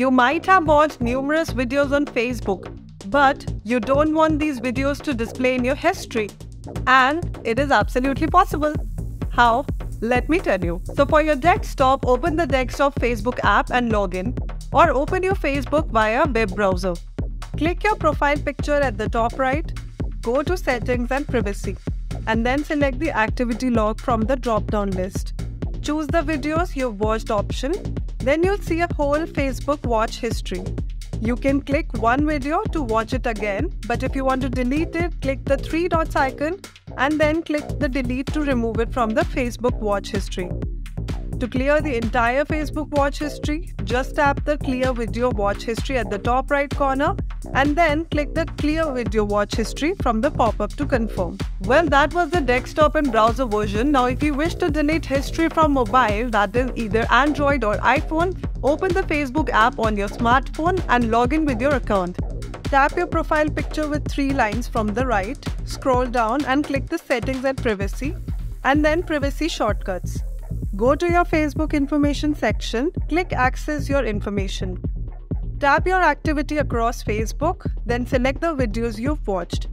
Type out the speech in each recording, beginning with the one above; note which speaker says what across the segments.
Speaker 1: You might have watched numerous videos on Facebook, but you don't want these videos to display in your history. And it is absolutely possible. How? Let me tell you. So for your desktop, open the desktop Facebook app and log in or open your Facebook via web browser. Click your profile picture at the top right, go to settings and privacy and then select the activity log from the drop-down list. Choose the videos you've watched option, then you'll see a whole Facebook watch history. You can click one video to watch it again, but if you want to delete it, click the three dots icon and then click the delete to remove it from the Facebook watch history. To clear the entire Facebook watch history, just tap the clear video watch history at the top right corner and then click the clear video watch history from the pop-up to confirm. Well, that was the desktop and browser version. Now, if you wish to delete history from mobile, that is either Android or iPhone, open the Facebook app on your smartphone and log in with your account. Tap your profile picture with three lines from the right, scroll down and click the settings and privacy, and then privacy shortcuts. Go to your Facebook information section, click access your information. Tap your activity across Facebook, then select the videos you've watched.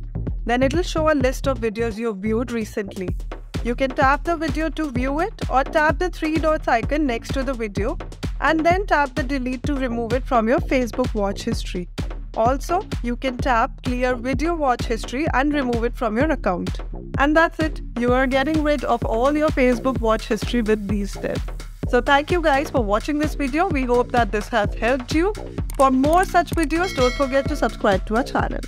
Speaker 1: Then it'll show a list of videos you've viewed recently. You can tap the video to view it or tap the three dots icon next to the video and then tap the delete to remove it from your Facebook watch history. Also, you can tap clear video watch history and remove it from your account. And that's it. You are getting rid of all your Facebook watch history with these tips. So thank you guys for watching this video. We hope that this has helped you. For more such videos, don't forget to subscribe to our channel.